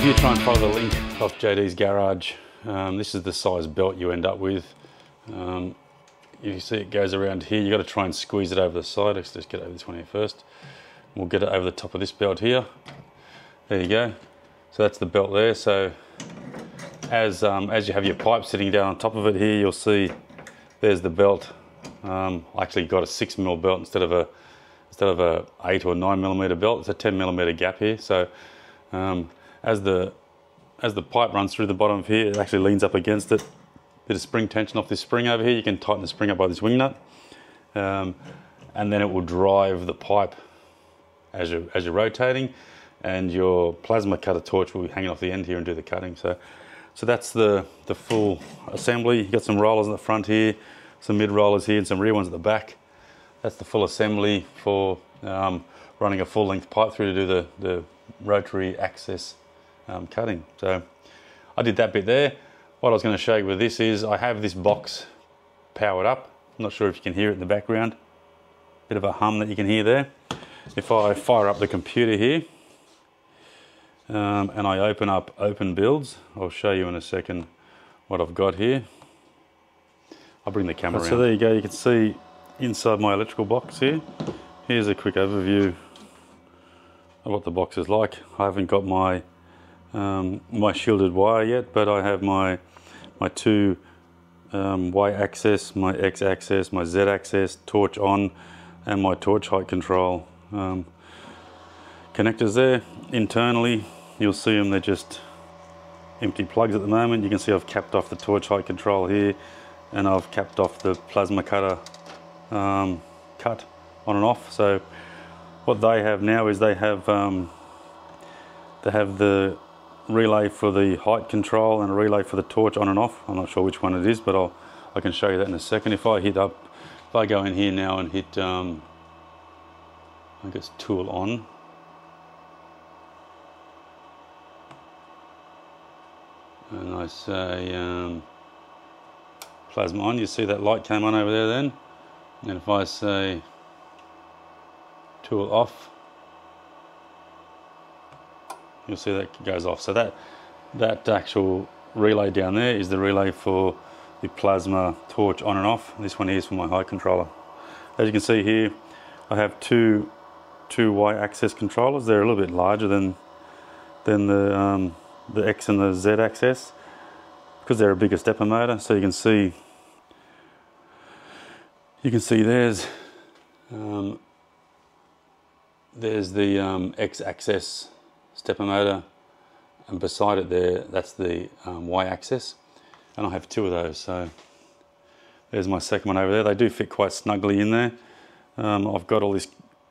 if you try and follow the link off JD's garage, um, this is the size belt you end up with. Um, you see it goes around here, you've got to try and squeeze it over the side. Let's just get over this one here first. We'll get it over the top of this belt here. There you go. So that's the belt there. So as, um, as you have your pipe sitting down on top of it here, you'll see there's the belt. Um, I actually got a six mil belt instead of a instead of a eight or nine millimeter belt. It's a 10 millimeter gap here. So um, as the as the pipe runs through the bottom of here, it actually leans up against it. Bit of spring tension off this spring over here. You can tighten the spring up by this wing nut, um, and then it will drive the pipe as you're as you're rotating, and your plasma cutter torch will be hanging off the end here and do the cutting. So, so that's the the full assembly. You've got some rollers in the front here, some mid rollers here, and some rear ones at the back. That's the full assembly for um, running a full length pipe through to do the the rotary axis um, cutting. So I did that bit there. What I was going to show you with this is I have this box powered up. I'm not sure if you can hear it in the background. Bit of a hum that you can hear there. If I fire up the computer here um, and I open up OpenBuilds, I'll show you in a second what I've got here. I'll bring the camera So around. there you go, you can see inside my electrical box here. Here's a quick overview of what the box is like. I haven't got my um, my shielded wire yet, but I have my my two um, Y axis, my X axis, my Z axis, torch on, and my torch height control um, connectors there. Internally, you'll see them, they're just empty plugs at the moment. You can see I've capped off the torch height control here, and I've capped off the plasma cutter um, cut on and off. So what they have now is they have um, they have the relay for the height control and a relay for the torch on and off. I'm not sure which one it is, but I'll I can show you that in a second. If I hit up, if I go in here now and hit, um, I guess tool on. And I say um, plasma on, you see that light came on over there then. And if I say tool off, you'll see that goes off. So that that actual relay down there is the relay for the plasma torch on and off. This one here is for my height controller. As you can see here, I have two two Y-axis controllers. They're a little bit larger than than the um, the X and the Z axis because they're a bigger stepper motor. So you can see you can see there's um, there's the um, X-axis stepper motor and beside it there that's the um, y-axis. And I have two of those so there's my second one over there. They do fit quite snugly in there. Um, I've got all this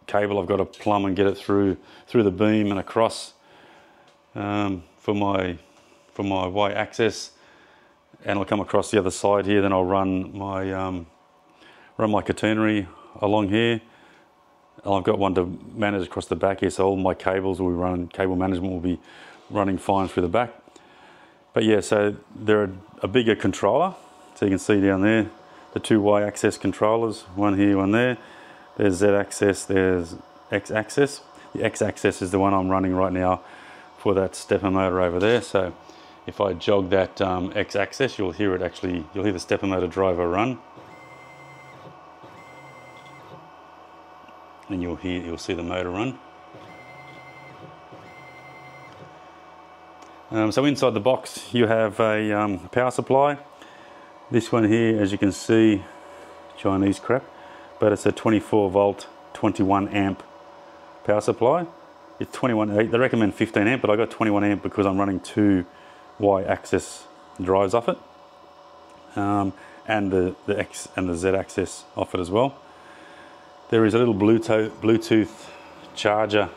cable I've got to plumb and get it through through the beam and across um, for my for my y-axis. And I'll come across the other side here then I'll run my um, run my catenary along here I've got one to manage across the back here, so all my cables will be running, cable management will be running fine through the back. But yeah, so they're a bigger controller. So you can see down there, the two Y-axis controllers, one here, one there. There's Z-axis, there's X-axis. The X-axis is the one I'm running right now for that stepper motor over there. So if I jog that um, X-axis, you'll hear it actually, you'll hear the stepper motor driver run. And you'll hear you'll see the motor run. Um, so inside the box you have a um, power supply. This one here, as you can see, Chinese crap, but it's a 24 volt, 21 amp power supply. It's 21. They recommend 15 amp, but I got 21 amp because I'm running two Y-axis drives off it, um, and the the X and the Z axis off it as well. There is a little Bluetooth, charger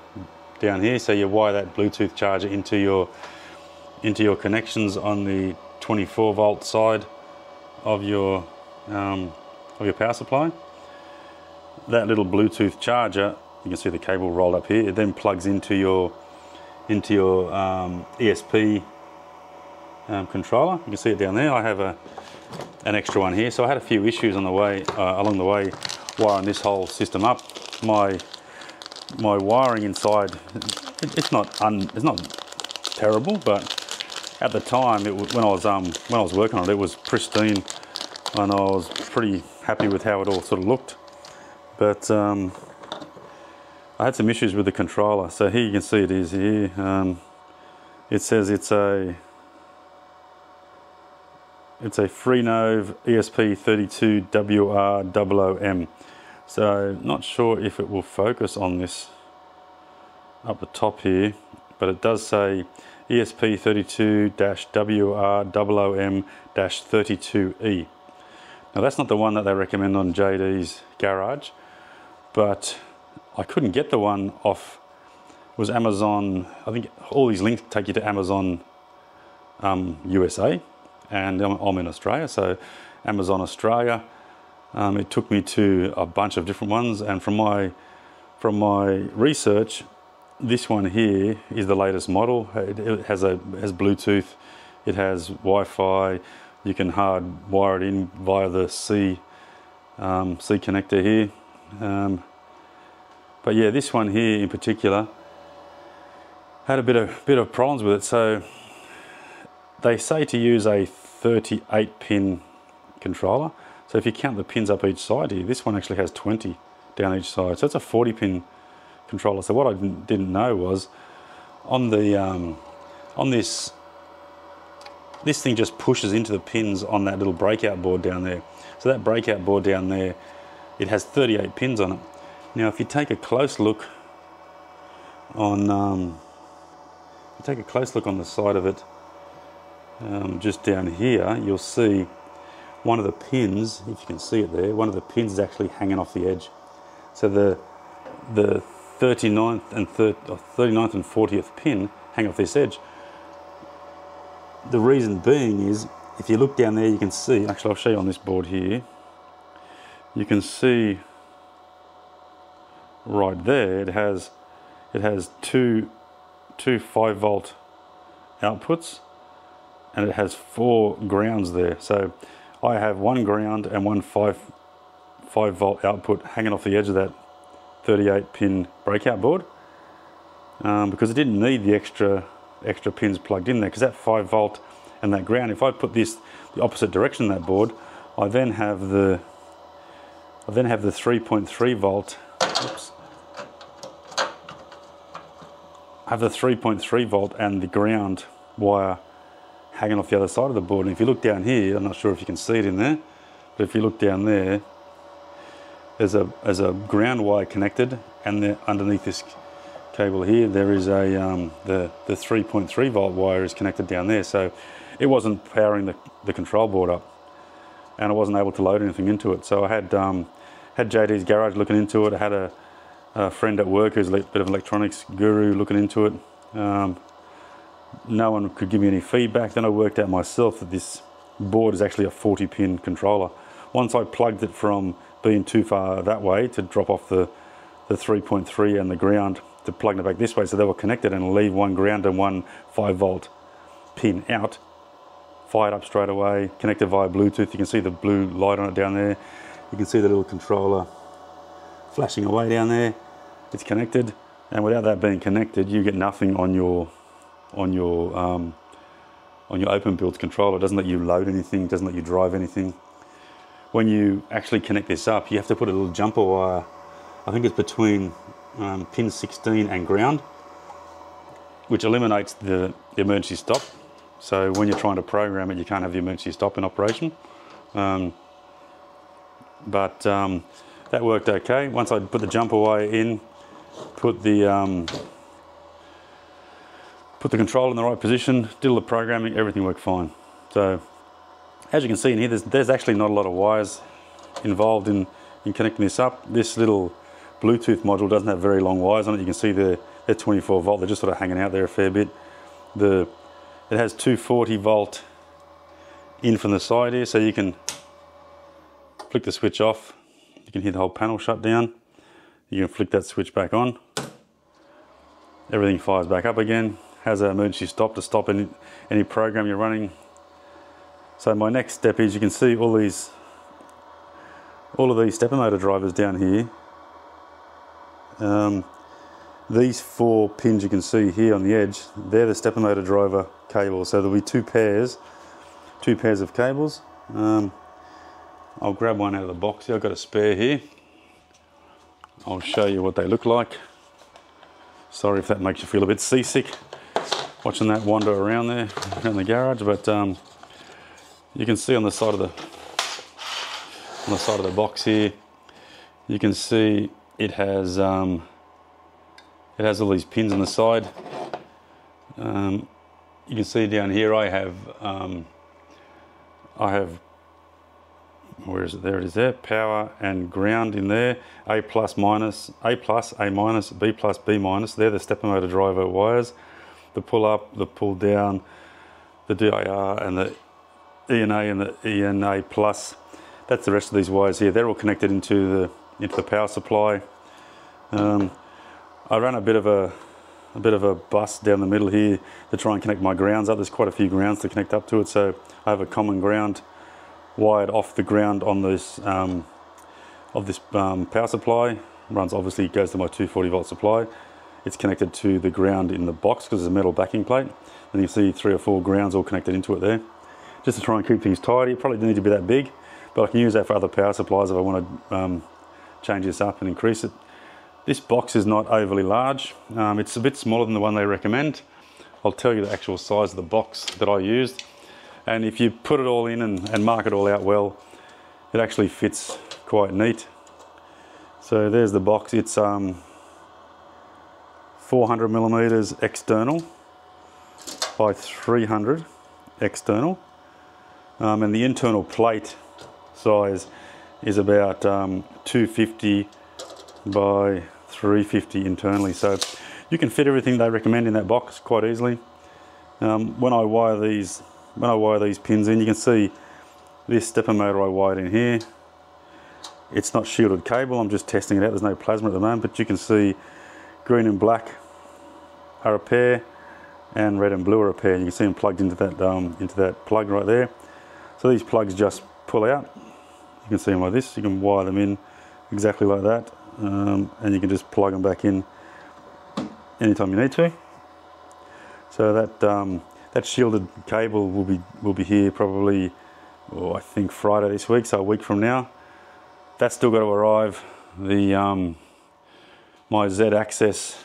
down here, so you wire that Bluetooth charger into your into your connections on the 24 volt side of your um, of your power supply. That little Bluetooth charger, you can see the cable rolled up here. It then plugs into your into your um, ESP um, controller. You can see it down there. I have a an extra one here. So I had a few issues on the way uh, along the way wiring this whole system up. My my wiring inside, it, it's not un, it's not terrible, but at the time, it was, when I was um, when I was working on it, it was pristine, and I was pretty happy with how it all sort of looked. But um, I had some issues with the controller. So here you can see it is here. Um, it says it's a it's a Freenove ESP32WROOM. So not sure if it will focus on this up the top here, but it does say ESP32-WROOM-32E. Now that's not the one that they recommend on JD's garage, but I couldn't get the one off was Amazon. I think all these links take you to Amazon um, USA, and I'm in Australia, so Amazon Australia. Um, it took me to a bunch of different ones, and from my from my research, this one here is the latest model. It, it has a has Bluetooth, it has Wi-Fi. You can hard wire it in via the C um, C connector here. Um, but yeah, this one here in particular had a bit of bit of problems with it. So they say to use a 38 pin controller. So if you count the pins up each side here, this one actually has 20 down each side. So it's a 40 pin controller. So what I didn't, know was on the um, on this this thing just pushes into the pins on that little breakout board down there. So that breakout board down there, it has 38 pins on it. Now if you take a close look on um, take a close look on the side of it, um, just down here, you'll see one of the pins, if you can see it there, one of the pins is actually hanging off the edge. So the the 39th and 39th and 40th pin hang off this edge. The reason being is, if you look down there, you can see. Actually, I'll show you on this board here. You can see right there. It has it has two two 5 volt outputs and it has four grounds there. So I have one ground and one 5, 5 volt output hanging off the edge of that 38 pin breakout board um, because it didn't need the extra extra pins plugged in there because that 5 volt and that ground if I put this the opposite direction that board I then have the I then have the 3.3 volt oops, have the 3.3 volt and the ground wire hanging off the other side of the board. And if you look down here, I'm not sure if you can see it in there, but if you look down there, there's a, there's a ground wire connected and underneath this cable here, there is a, um, the, the 3.3 volt wire is connected down there. So it wasn't powering the, the control board up and I wasn't able to load anything into it. So I had, um, had JD's garage looking into it. I had a, a friend at work who's a bit of an electronics guru looking into it. Um, no one could give me any feedback. Then I worked out myself that this board is actually a 40 pin controller. Once I plugged it from being too far that way to drop off the, the 3.3 and the ground to plug it back this way so they were connected and leave one ground and one 5 volt pin out. Fired up straight away, connected via Bluetooth. You can see the blue light on it down there. You can see the little controller flashing away down there. It's connected, and without that being connected, you get nothing on your on your um, on your OpenBuild controller. It doesn't let you load anything. Doesn't let you drive anything. When you actually connect this up, you have to put a little jumper wire. I think it's between um, pin 16 and ground, which eliminates the, the, emergency stop. So when you're trying to program it, you can't have the emergency stop in operation. Um, but um, that worked okay. Once I put the jumper wire in, put the um, put the control in the right position, did all the programming, everything worked fine. So as you can see in here, there's, there's actually not a lot of wires involved in, in connecting this up. This little Bluetooth module doesn't have very long wires on it. You can see they're, they're 24 volt. They're just sort of hanging out there a fair bit. The It has 240 volt in from the side here, so you can flick the switch off you can hear the whole panel shut down. You can flick that switch back on. Everything fires back up again. Has an emergency stop to stop any, any program you're running. So my next step is you can see all these all of these stepper motor drivers down here. Um, these four pins you can see here on the edge, they're the stepper motor driver cables. So there'll be two pairs, two pairs of cables. Um, I'll grab one out of the box here. I've got a spare here. I'll show you what they look like. Sorry if that makes you feel a bit seasick watching that wander around there around the garage, but um, you can see on the side of the on the side of the box here, you can see it has um, it has all these pins on the side. Um, you can see down here I have um, I have where is it? There it is. There, power and ground in there. A plus minus, A plus, A minus, B plus, B minus. They're the stepper motor driver wires. The pull up, the pull down, the DIR, and the ENA and the ENA plus. That's the rest of these wires here. They're all connected into the into the power supply. Um, I ran a bit of a a bit of a bus down the middle here to try and connect my grounds up. There's quite a few grounds to connect up to it, so I have a common ground wired off the ground on this um, of this um, power supply. Runs obviously goes to my 240 volt supply. It's connected to the ground in the box because there's a metal backing plate, and you see three or four grounds all connected into it there. Just to try and keep things tidy. Probably didn't need to be that big, but I can use that for other power supplies if I want to um, change this up and increase it. This box is not overly large. Um, it's a bit smaller than the one they recommend. I'll tell you the actual size of the box that I used. And if you put it all in and, and mark it all out well, it actually fits quite neat. So there's the box. It's um, 400 millimeters external by 300 external. Um, and the internal plate size is about um, 250 by 350 internally. So you can fit everything they recommend in that box quite easily. Um, when I wire these when I wire these pins in, you can see this stepper motor I wired in here. It's not shielded cable, I'm just testing it out. There's no plasma at the moment, but you can see green and black are a pair and red and blue are a pair. You can see them plugged into that, um, into that plug right there. So these plugs just pull out. You can see them like this. You can wire them in exactly like that. Um, and you can just plug them back in anytime you need to. So that um, that shielded cable will be will be here probably, oh, I think Friday this week, so a week from now. That's still got to arrive. The um, my Z axis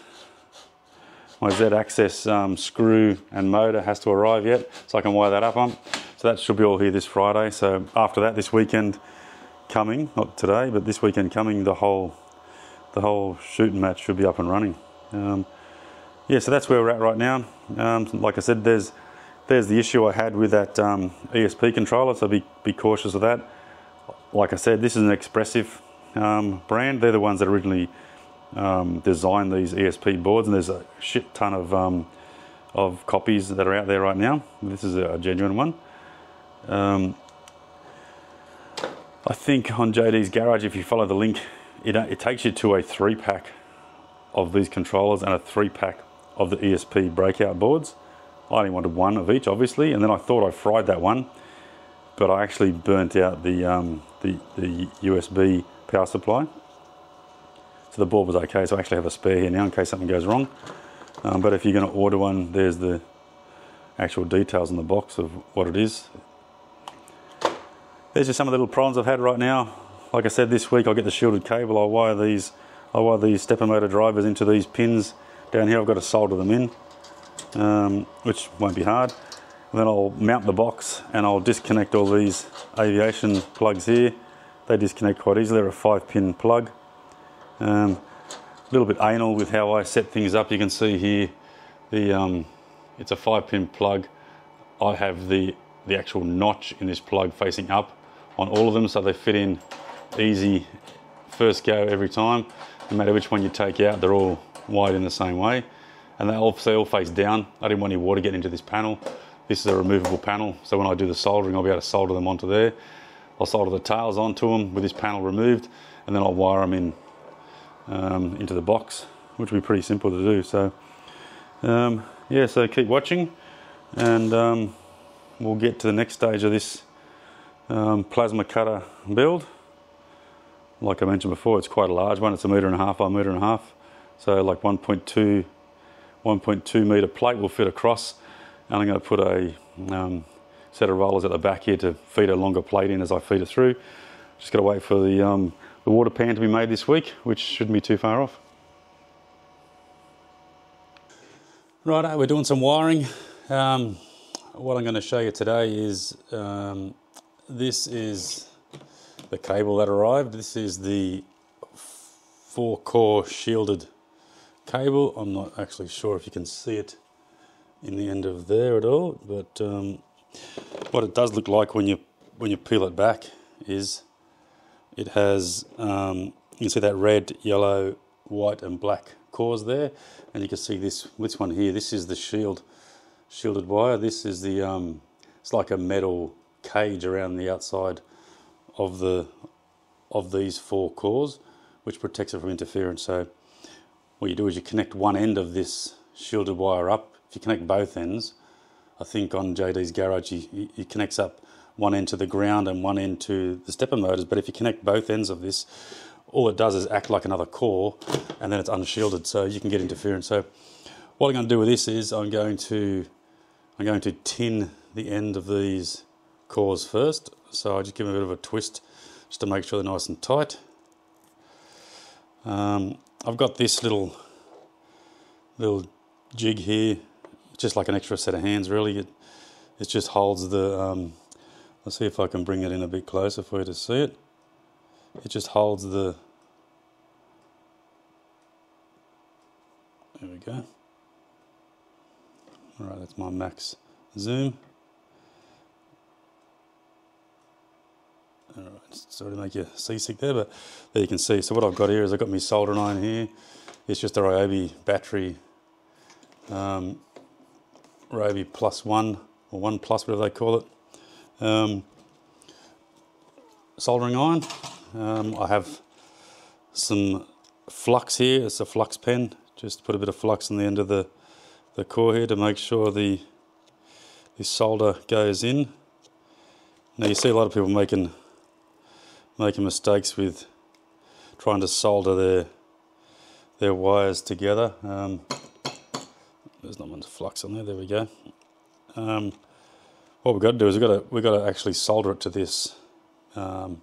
my Z axis um, screw and motor has to arrive yet, so I can wire that up on. So that should be all here this Friday. So after that, this weekend coming, not today, but this weekend coming, the whole the whole shooting match should be up and running. Um, yeah, so that's where we're at right now. Um, like I said, there's there's the issue I had with that um, ESP controller, so be, be cautious of that. Like I said, this is an Espressif um, brand. They're the ones that originally um, designed these ESP boards, and there's a shit ton of um, of copies that are out there right now. This is a, genuine one. Um, I think on JD's Garage, if you follow the link, it, it takes you to a three pack of these controllers and a three pack of the ESP breakout boards. I only wanted one of each, obviously, and then I thought I fried that one, but I actually burnt out the, um, the, the USB power supply. So the board was okay, so I actually have a spare here now in case something goes wrong. Um, but if you're going to order one, there's the actual details in the box of what it is. There's just some of the little problems I've had right now. Like I said, this week I'll get the shielded cable. I'll wire these, I'll wire these stepper motor drivers into these pins down here I've got to solder them in, um, which won't be hard. And then I'll mount the box and I'll disconnect all these aviation plugs here. They disconnect quite easily, they're a five pin plug. Um, a little bit anal with how I set things up. You can see here, the um, it's a five pin plug. I have the, the actual notch in this plug facing up on all of them so they fit in easy first go every time. No matter which one you take out, they're all wide in the same way. And they obviously all face down. I didn't want any water getting into this panel. This is a removable panel, so when I do the soldering, I'll be able to solder them onto there. I'll solder the tails onto them with this panel removed, and then I'll wire them in um, into the box, which will be pretty simple to do. So, um, yeah, so keep watching, and um, we'll get to the next stage of this um, plasma cutter build. Like I mentioned before, it's quite a large one. It's a metre and a half by a metre and a half So like 1.2 1.2 meter plate will fit across and I'm going to put a um, set of rollers at the back here to feed a longer plate in as I feed it through. Just got to wait for the, um, the water pan to be made this week, which shouldn't be too far off. Right, we're doing some wiring. Um, what I'm going to show you today is um, this is the cable that arrived. This is the four core shielded cable. I'm not actually sure if you can see it in the end of there at all, but um, what it does look like when you when you peel it back is it has um, you can see that red, yellow, white, and black cores there, and you can see this this one here. This is the shield shielded wire. This is the um, it's like a metal cage around the outside of the of these four cores, which protects it from interference. So what you do is you connect one end of this shielded wire up. If you connect both ends, I think on JD's garage he, he connects up one end to the ground and one end to the stepper motors. But if you connect both ends of this, all it does is act like another core and then it's unshielded so you can get interference. So what I'm going to do with this is I'm going to I'm going to tin the end of these cores first. So I just give them a bit of a twist just to make sure they're nice and tight. Um, I've got this little little jig here, just like an extra set of hands really. It, it just holds the, um, let's see if I can bring it in a bit closer for you to see it. It just holds the there we go. All right that's my max zoom. All right sorry to make you seasick there but there you can see. So what I've got here is I've got my soldering iron here. It's just a Ryobi battery um, Ryobi plus one or one plus whatever they call it um, soldering iron um, I have some flux here, it's a flux pen, just put a bit of flux on the end of the, the core here to make sure the, the solder goes in. Now you see a lot of people making making mistakes with trying to solder their their wires together. Um, there's not much flux on there. There we go. Um, what we've got to do is we've got to we've got to actually solder it to this um,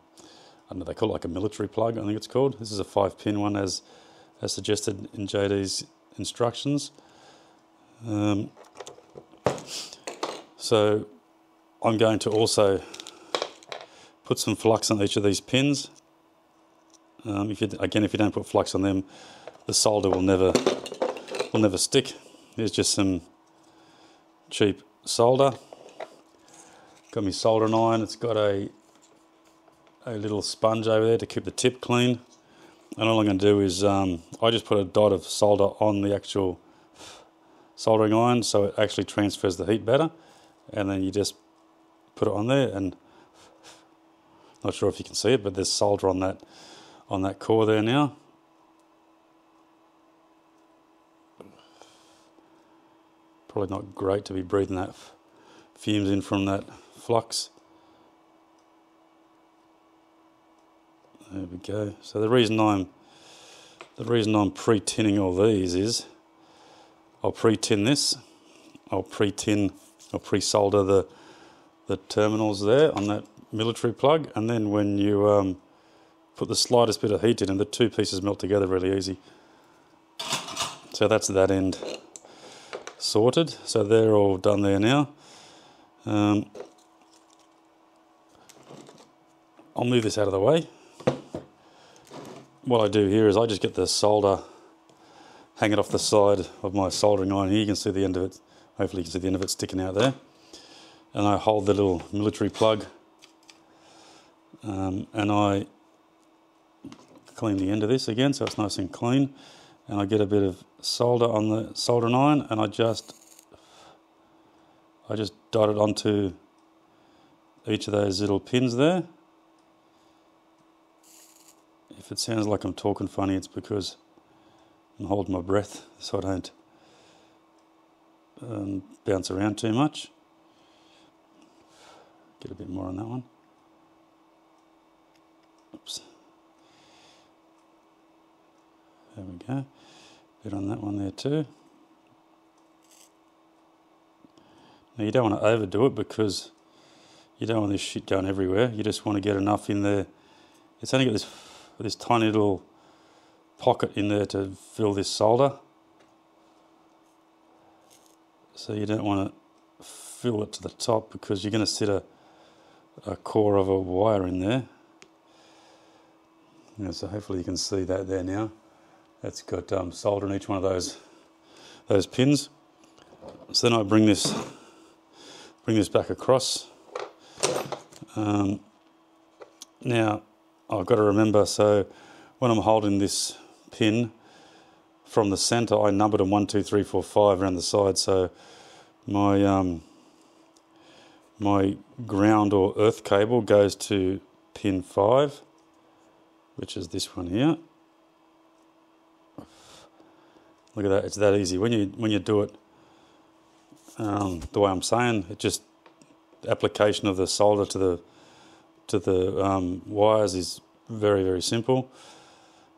I don't know, they call it like a military plug, I think it's called. This is a five pin one as, as suggested in JD's instructions. Um, so I'm going to also put some flux on each of these pins. Um, if you, again, if you don't put flux on them, the solder will never will never stick. Here's just some cheap solder. Got my soldering iron. It's got a a little sponge over there to keep the tip clean. And all I'm going to do is um, I just put a dot of solder on the actual soldering iron so it actually transfers the heat better. And then you just put it on there and not sure if you can see it, but there's solder on that on that core there now. Probably not great to be breathing that fumes in from that flux. There we go. So the reason I'm the reason I'm pre-tinning all these is I'll pre-tin this, I'll pre-tin, I'll pre-solder the the terminals there on that military plug, and then when you um, put the slightest bit of heat in, and the two pieces melt together really easy. So that's that end sorted. So they're all done there now. Um, I'll move this out of the way what I do here is I just get the solder, hang it off the side of my soldering iron here. You can see the end of it. Hopefully you can see the end of it sticking out there. And I hold the little military plug um, and I clean the end of this again so it's nice and clean. And I get a bit of solder on the soldering iron and I just I just dot it onto each of those little pins there if it sounds like I'm talking funny, it's because I'm holding my breath so I don't um, bounce around too much. Get a bit more on that one. Oops. There we go. Bit on that one there too. Now you don't want to overdo it because you don't want this shit going everywhere. You just want to get enough in there. It's only got this this tiny little pocket in there to fill this solder. So you don't want to fill it to the top because you're going to sit a, a core of a wire in there. Yeah, so hopefully you can see that there now. That's got um, solder in each one of those those pins. So then I bring this bring this back across. Um, now I've got to remember. So when I'm holding this pin from the centre, I numbered them one, two, three, four, five around the side. So my um, my ground or earth cable goes to pin five, which is this one here. Look at that, it's that easy. When you when you do it um, the way I'm saying, it just application of the solder to the to the um, wires is very very simple.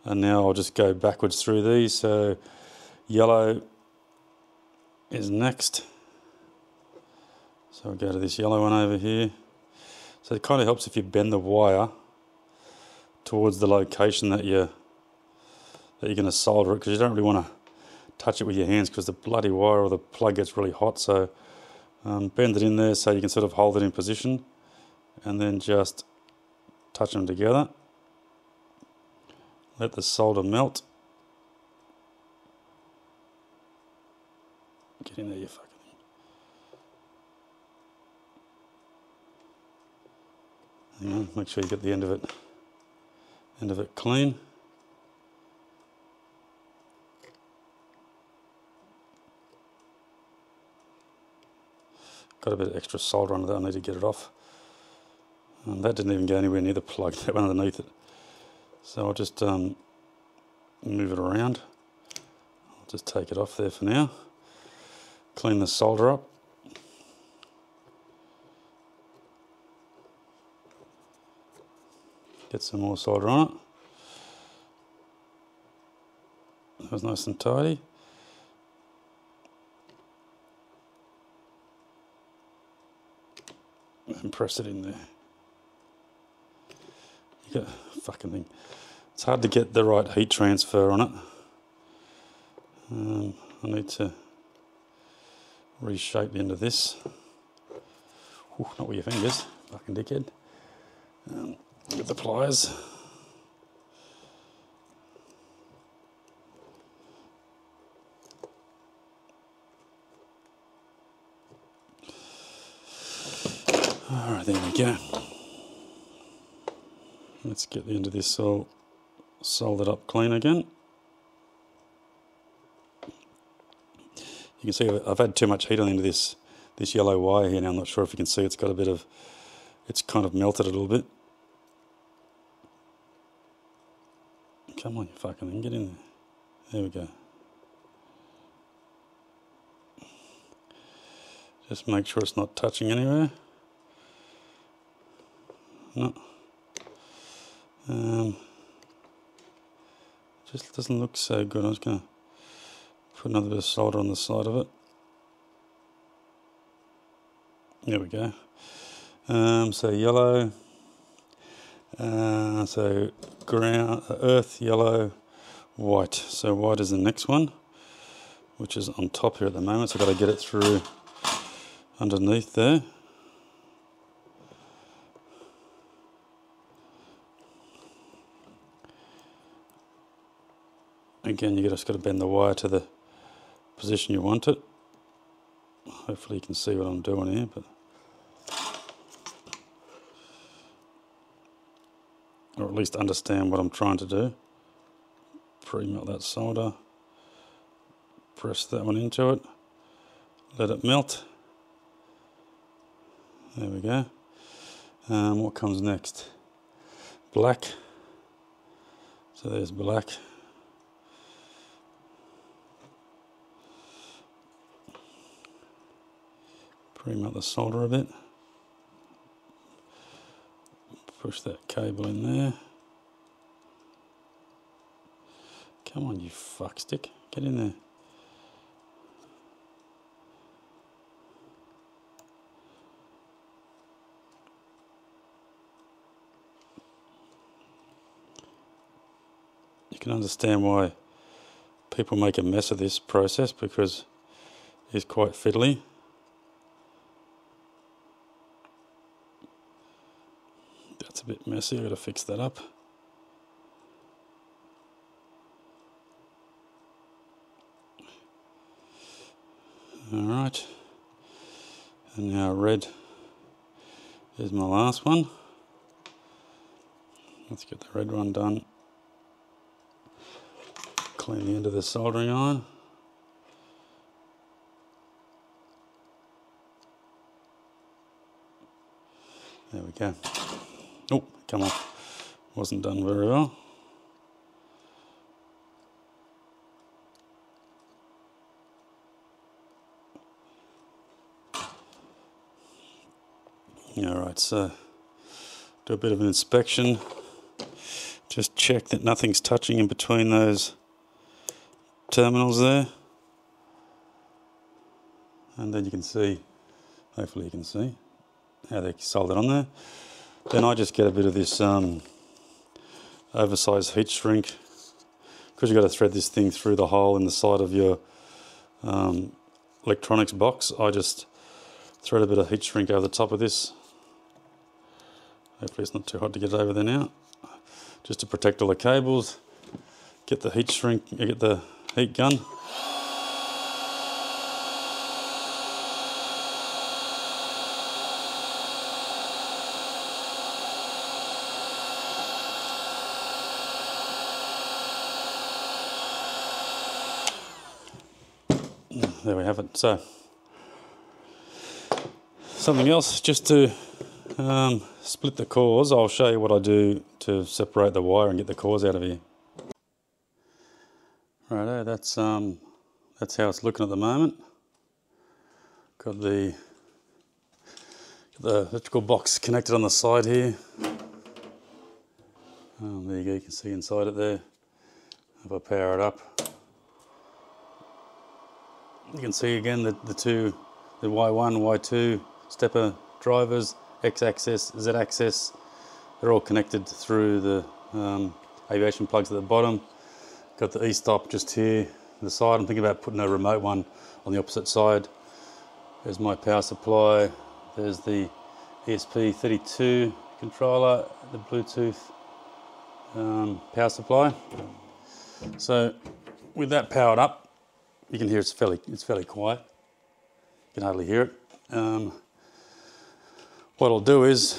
And now I'll just go backwards through these. So yellow is next. So I'll go to this yellow one over here. So it kind of helps if you bend the wire towards the location that you're that you're going to solder it because you don't really want to touch it with your hands because the bloody wire or the plug gets really hot. So um, bend it in there so you can sort of hold it in position and then just touch them together. Let the solder melt. Get in there, you fucking. Hang on, make sure you get the end of it, end of it clean. Got a bit of extra solder on there, I need to get it off. And that didn't even go anywhere near the plug, that went underneath it. So I'll just um, move it around. I'll just take it off there for now. Clean the solder up. Get some more solder on it. That was nice and tidy. And press it in there. Fucking thing. It's hard to get the right heat transfer on it. Um, I need to reshape the end of this. Ooh, not with your fingers, fucking dickhead. Um, with the pliers. Alright, there we go. Let's get the end of this all soldered up clean again. You can see I've had too much heat on the end of this, this yellow wire here now. I'm not sure if you can see it's got a bit of, it's kind of melted a little bit. Come on, you fucking thing, get in there. There we go. Just make sure it's not touching anywhere. No. Um, just doesn't look so good. I'm just going to put another bit of solder on the side of it. There we go. Um, so yellow. Uh, so ground, earth, yellow, white. So white is the next one, which is on top here at the moment. So I've got to get it through underneath there. Again, you just got to bend the wire to the position you want it. Hopefully you can see what I'm doing here, but or at least understand what I'm trying to do. Pre-melt that solder, press that one into it, let it melt. There we go. Um, what comes next? Black. So there's black. Pre-melt the solder a bit. Push that cable in there. Come on, you fuckstick. Get in there. You can understand why people make a mess of this process because it's quite fiddly. That's a bit messy, I've got to fix that up. Alright, and now red is my last one. Let's get the red one done. Clean the end of the soldering iron. There we go. Oh, come on. Wasn't done very well. All right, so do a bit of an inspection. Just check that nothing's touching in between those terminals there. And then you can see, hopefully you can see, how they soldered on there. Then I just get a bit of this um, oversized heat shrink because you've got to thread this thing through the hole in the side of your um, electronics box. I just thread a bit of heat shrink over the top of this Hopefully it's not too hot to get over there now. Just to protect all the cables. Get the heat shrink, get the heat gun. There we have it. So, something else just to um, split the cores. I'll show you what I do to separate the wire and get the cores out of here. Righto, that's um, that's how it's looking at the moment. Got the got the electrical box connected on the side here. Um, there you go, you can see inside it there. If I power it up, you can see again the, the two, the Y1, Y2 stepper drivers X-axis, Z-axis, they're all connected through the um, aviation plugs at the bottom. Got the e-stop just here the side. I'm thinking about putting a remote one on the opposite side. There's my power supply. There's the ESP32 controller, the Bluetooth um, power supply. So with that powered up, you can hear it's fairly it's fairly quiet. You can hardly hear it. Um, what I'll do is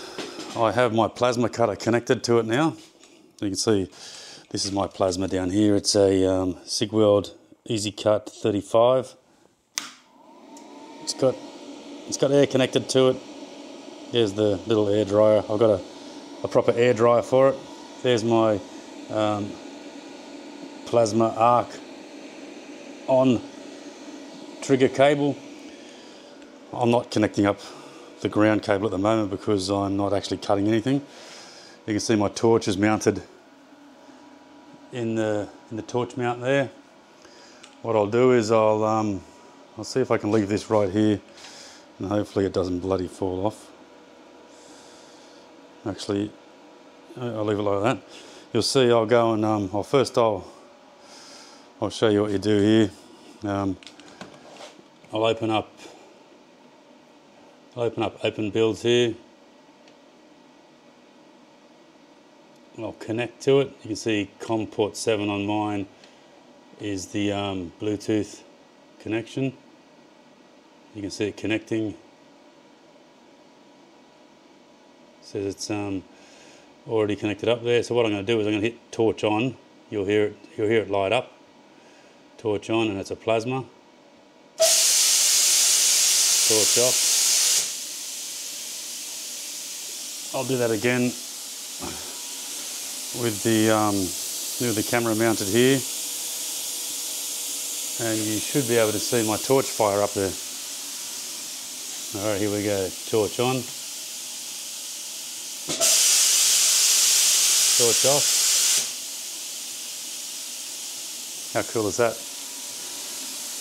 I have my plasma cutter connected to it now. You can see this is my plasma down here. It's a um, Cigweld Easy Cut 35. It's got it's got air connected to it. There's the little air dryer. I've got a, a proper air dryer for it. There's my um, plasma arc on trigger cable. I'm not connecting up the ground cable at the moment because I'm not actually cutting anything. You can see my torch is mounted in the in the torch mount there. What I'll do is I'll um, I'll see if I can leave this right here and hopefully it doesn't bloody fall off. Actually, I'll leave it like that. You'll see I'll go and um, well first I'll I'll show you what you do here. Um, I'll open up open up OpenBuilds here. I'll connect to it. You can see COM port 7 on mine is the um, Bluetooth connection. You can see it connecting. It says it's um, already connected up there. So what I'm going to do is I'm going to hit torch on. You'll hear it. You'll hear it light up. Torch on, and it's a plasma. Torch off. I'll do that again with the, um, with the camera mounted here. And you should be able to see my torch fire up there. All right, here we go. Torch on. Torch off. How cool is that?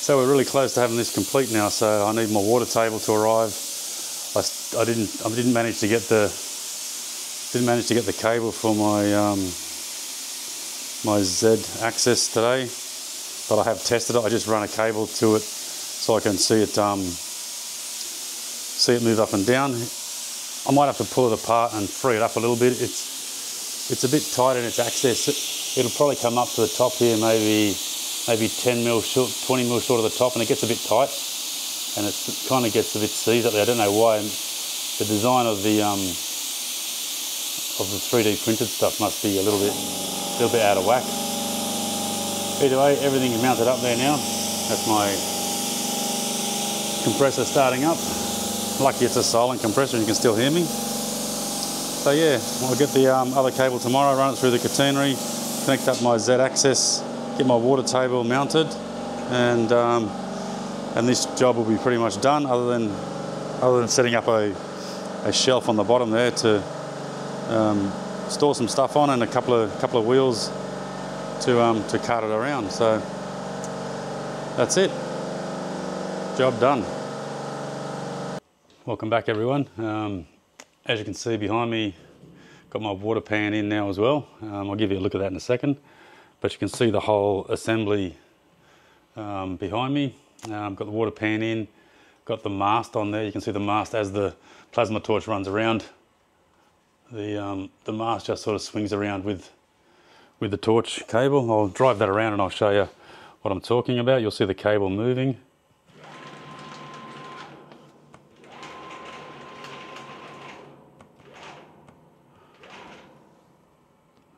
So we're really close to having this complete now. So I need my water table to arrive. I, I didn't I didn't manage to get the didn't manage to get the cable for my um, my Z axis today, but I have tested it. I just run a cable to it so I can see it um, see it move up and down. I might have to pull it apart and free it up a little bit. It's it's a bit tight in its access. It'll probably come up to the top here, maybe maybe 10 mil short, 20 mil short of the top, and it gets a bit tight, and it kind of gets a bit seized up there. I don't know why. The design of the um, of the 3D printed stuff must be a little bit, a little bit out of whack. Either way, everything's mounted up there now. That's my compressor starting up. Lucky it's a silent compressor and you can still hear me. So yeah, I'll get the um, other cable tomorrow, run it through the catenary, connect up my Z axis, get my water table mounted, and um, and this job will be pretty much done. Other than other than setting up a, a shelf on the bottom there to um, store some stuff on and a couple of couple of wheels to um, to cart it around. So that's it. Job done. Welcome back, everyone. Um, as you can see behind me, got my water pan in now as well. Um, I'll give you a look at that in a second. But you can see the whole assembly um, behind me. Um, got the water pan in, got the mast on there. You can see the mast as the plasma torch runs around the um, the mast just sort of swings around with with the torch cable. I'll drive that around and I'll show you what I'm talking about. You'll see the cable moving.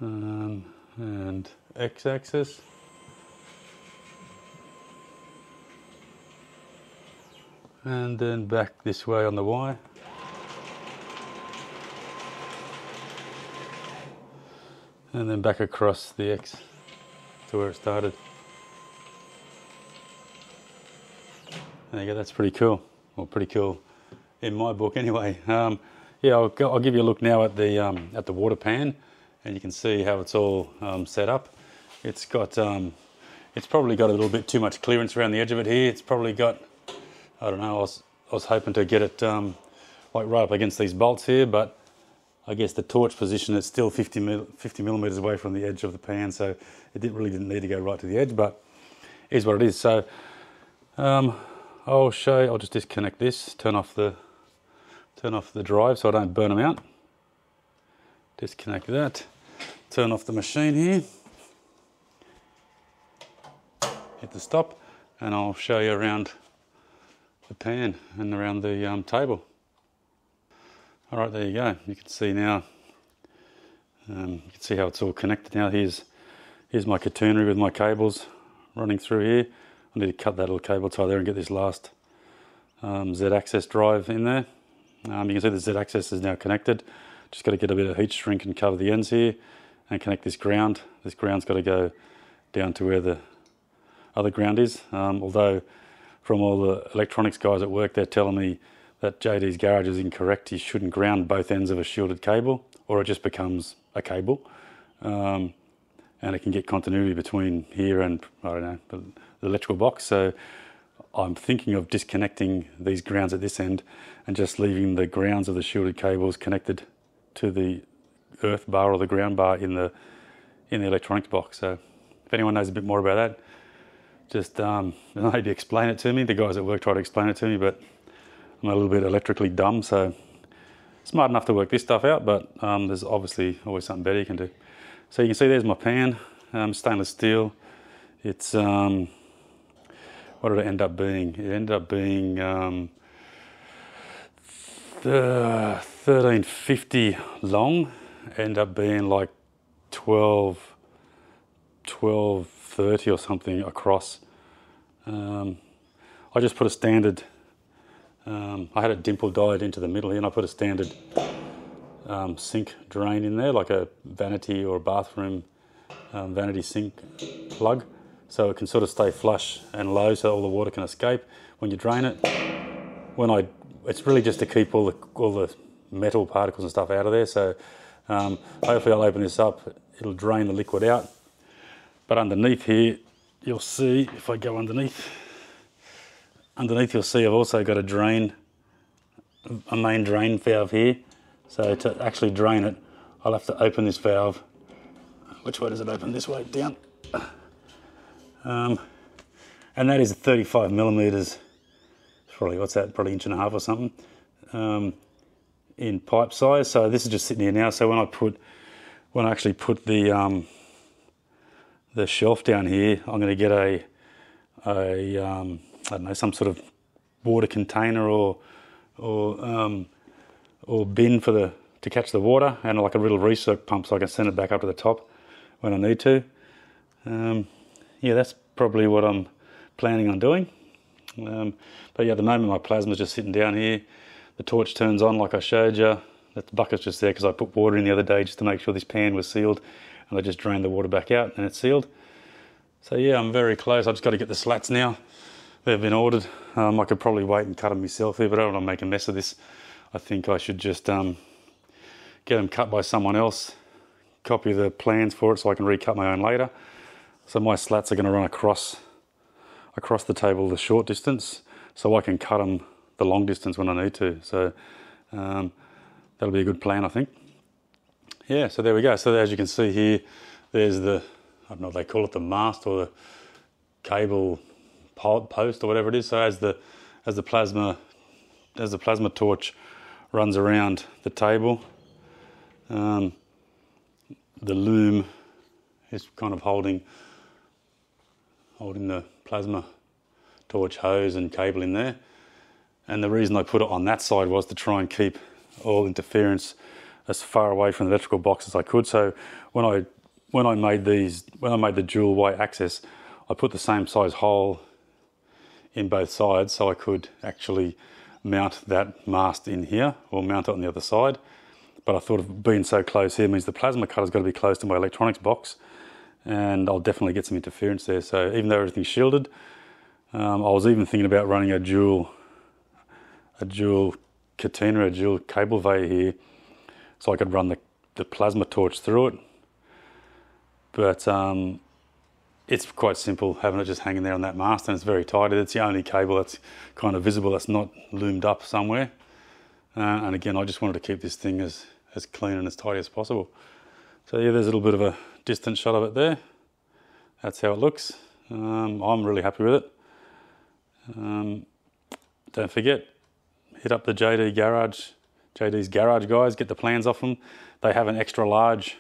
Um, and x-axis. And then back this way on the Y. and then back across the X to where it started. There you go, that's pretty cool. Well, pretty cool in my book anyway. Um, yeah, I'll, go, I'll, give you a look now at the, um, at the water pan and you can see how it's all um, set up. It's got, um, it's probably got a little bit too much clearance around the edge of it here. It's probably got, I don't know, I was, I was hoping to get it um, like right up against these bolts here, but I guess the torch position is still 50, mil, 50 millimeters away from the edge of the pan, so it didn't, really didn't need to go right to the edge, but is what it is. So um, I'll show. I'll just disconnect this, turn off the turn off the drive so I don't burn them out. Disconnect that. Turn off the machine here. Hit the stop, and I'll show you around the pan and around the um, table. All right, there you go. You can see now, um, you can see how it's all connected now. Here's, here's my catenary with my cables running through here. I need to cut that little cable tie there and get this last um, Z-axis drive in there. Um, you can see the Z-axis is now connected. Just got to get a bit of heat shrink and cover the ends here and connect this ground. This ground's got to go down to where the other ground is. Um, although from all the electronics guys at work, they're telling me that JD's garage is incorrect. You shouldn't ground both ends of a shielded cable, or it just becomes a cable, um, and it can get continuity between here and I don't know the, the electrical box. So I'm thinking of disconnecting these grounds at this end and just leaving the grounds of the shielded cables connected to the earth bar or the ground bar in the in the electronics box. So if anyone knows a bit more about that, just um, maybe explain it to me. The guys at work try to explain it to me, but I'm a little bit electrically dumb, so smart enough to work this stuff out, but um, there's obviously always something better you can do. So you can see there's my pan, um, stainless steel. It's, um, what did it end up being? It ended up being um, 1350 long, ended up being like 12, 12, 1230 or something across. Um, I just put a standard um, I had a dimple dyed into the middle here and I put a standard um, sink drain in there, like a vanity or a bathroom um, vanity sink plug. So it can sort of stay flush and low so all the water can escape when you drain it. When I, it's really just to keep all the, all the metal particles and stuff out of there. So um, hopefully I'll open this up, it'll drain the liquid out. But underneath here, you'll see if I go underneath, underneath you'll see I've also got a drain, a main drain valve here. So to actually drain it, I'll have to open this valve. Which way does it open? This way, down. Um, and that is 35 millimeters. Probably, what's that? Probably inch and a half or something. Um, in pipe size. So this is just sitting here now. So when I put, when I actually put the um, the shelf down here, I'm going to get a a um, I don't know some sort of water container or or um, or bin for the to catch the water and like a little recirc pump so I can send it back up to the top when I need to. Um, yeah, that's probably what I'm planning on doing. Um, but yeah, at the moment my plasma's just sitting down here. The torch turns on like I showed you. That bucket's just there because I put water in the other day just to make sure this pan was sealed and I just drained the water back out and it's sealed. So yeah, I'm very close. I've just got to get the slats now. They've been ordered. Um, I could probably wait and cut them myself here, but I don't want to make a mess of this. I think I should just um, get them cut by someone else, copy the plans for it so I can recut my own later. So my slats are going to run across across the table the short distance so I can cut them the long distance when I need to. So um, that'll be a good plan, I think. Yeah, so there we go. So as you can see here, there's the, I don't know they call it the mast or the cable post or whatever it is. So as the, as the plasma, as the plasma torch runs around the table, um, the loom is kind of holding holding the plasma torch hose and cable in there. And the reason I put it on that side was to try and keep all interference as far away from the electrical box as I could. So when I when I made these when I made the dual Y axis, I put the same size hole in both sides so I could actually mount that mast in here or mount it on the other side. But I thought of being so close here means the plasma cutter's got to be close to my electronics box and I'll definitely get some interference there. So even though everything's shielded, um, I was even thinking about running a dual, a dual catenary, a dual cable via here, so I could run the, the plasma torch through it. But um, it's quite simple having it just hanging there on that mast, and it's very tight. It's the only cable that's kind of visible that's not loomed up somewhere. Uh, and again, I just wanted to keep this thing as, as clean and as tidy as possible. So yeah, there's a little bit of a distant shot of it there. That's how it looks. Um, I'm really happy with it. Um, don't forget, hit up the JD Garage, JD's Garage guys, get the plans off them. They have an extra large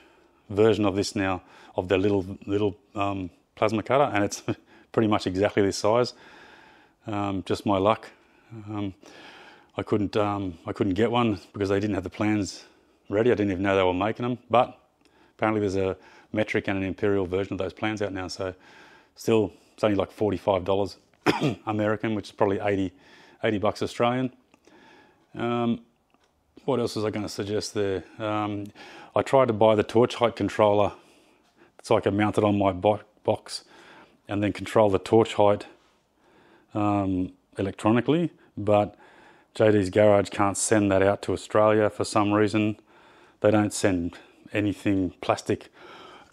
version of this now, of their little little um, plasma cutter, and it's pretty much exactly this size. Um, just my luck. Um, I couldn't um, I couldn't get one because they didn't have the plans ready. I didn't even know they were making them. But apparently there's a metric and an imperial version of those plans out now. So still, it's only like forty-five dollars American, which is probably 80, 80 bucks Australian. Um, what else was I going to suggest there? Um, I tried to buy the torch height controller so I could mount it on my bo box and then control the torch height um, electronically, but JD's Garage can't send that out to Australia for some reason. They don't send anything plastic,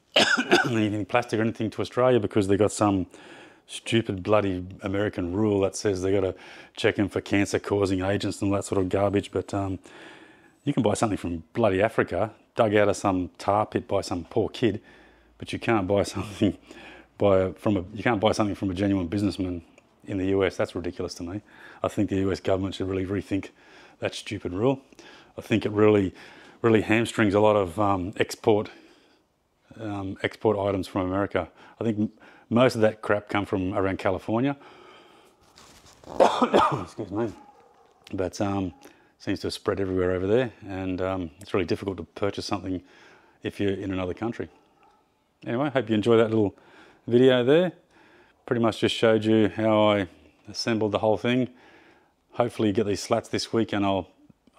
anything plastic or anything to Australia because they've got some stupid bloody American rule that says they got to check in for cancer causing agents and that sort of garbage. But um, you can buy something from bloody Africa, dug out of some tar pit by some poor kid, but you can't buy something by from a you can't buy something from a genuine businessman in the US. That's ridiculous to me. I think the US government should really rethink that stupid rule. I think it really really hamstrings a lot of um, export um, export items from America. I think most of that crap come from around California. Excuse me. But um, seems to have spread everywhere over there, and um, it's really difficult to purchase something if you're in another country. Anyway, hope you enjoy that little video there. Pretty much just showed you how I assembled the whole thing. Hopefully you get these slats this week and I'll,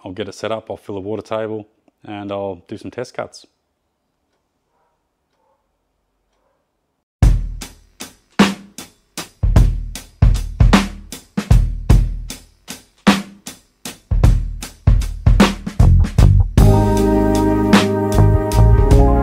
I'll get it set up. I'll fill a water table and I'll do some test cuts.